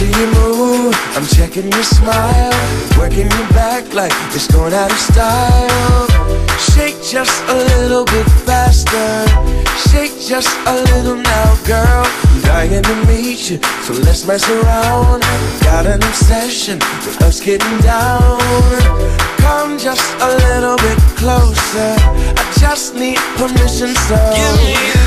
see you move, I'm checking your smile. Working your back like it's going out of style. Shake just a little bit faster. Shake just a little now, girl. I'm dying to meet you, so let's mess around. Got an obsession with us getting down. Come just a little bit closer. I just need permission, so give me